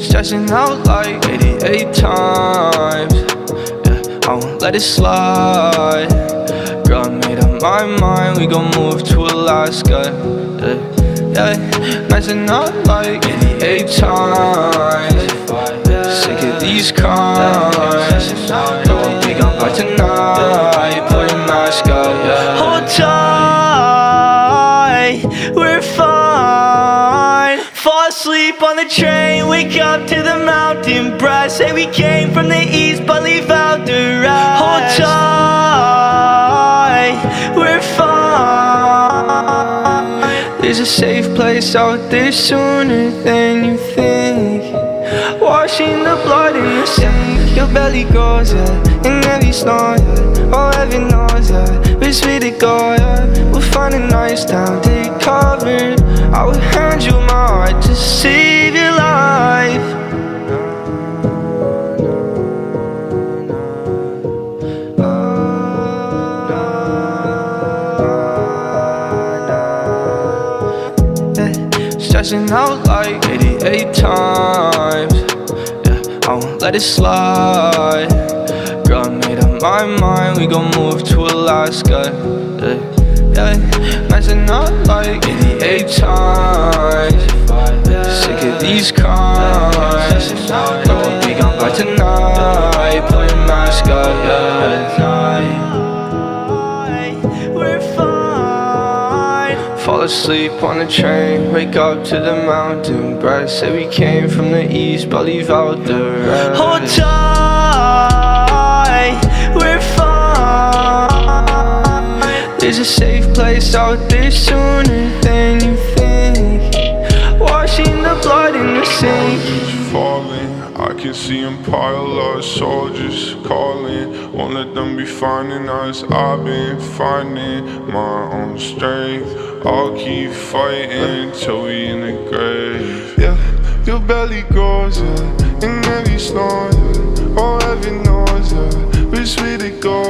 Stressing out like 88 times. Yeah, I won't let it slide. Girl, I made up my mind. We gon' move to Alaska. Yeah, yeah. Messing up like 88 times. Sick of these crimes. Don't think I'm tonight. Put your mask up. Yeah. Hold tight. Fall asleep on the train, wake up to the mountain breast. Say we came from the east, but leave out the rest. Hold tight, we're fine. There's a safe place out there sooner than you think. Washing the blood in the sink. Your belly goes, yeah, and every snore, yeah. Oh, heaven knows, yeah. Which way to go, yeah. We'll find a nice town, take cover. I will hand you my heart to save your life. Yeah, Stressing out like 88 times. Yeah, I won't let it slide. Girl, I made up my mind. We gon' move to Alaska. Yeah, yeah. Messing up like 88 times. Sick of these crimes. Don't think I'm by tonight. Put your mask up. Yeah. We're fine. Fall asleep on the train, wake up to the mountain breast. Say we came from the east, but leave out the rest. Hold tight, fine. There's a safe place out there sooner than you think. Washing the blood in the sink. falling. I can see them pile up, soldiers calling. Won't let them be finding us. I've been finding my own strength. I'll keep fighting till we in the grave. Yeah, your belly goes, yeah, and every snore, yeah. Oh, heaven knows, yeah, which way to go,